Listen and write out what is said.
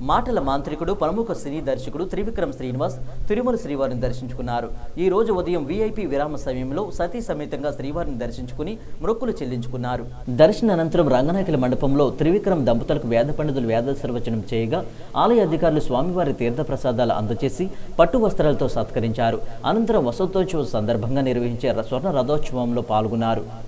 మాటల మాంత్రికుడు ప్రముఖ సినీ దర్శకుడు త్రివిక్రమ్ శ్రీనివాస్ తిరుమల శ్రీవారిని దర్శించుకున్నారు. ఈ రోజు ఉదయం వీఐపీ విరామ సమయంలో సతీ సమేతంగా శ్రీవారిని దర్శించుకుని మొక్కులు చెల్లించుకున్నారు. దర్శన అనంతరం రంగనాయకుల మండపంలో త్రివిక్రమ్ దంపతులకు వేద పండితులు వేదాశీర్వచనం చేయగా ఆలయ అధికారులు స్వామివారి తీర్థ ప్రసాదాలు అందజేసి పట్టు వస్త్రాలతో సత్కరించారు. అనంతరం వసంతోత్సవం సందర్భంగా నిర్వహించే స్వర్ణ రథోత్సవంలో పాల్గొన్నారు.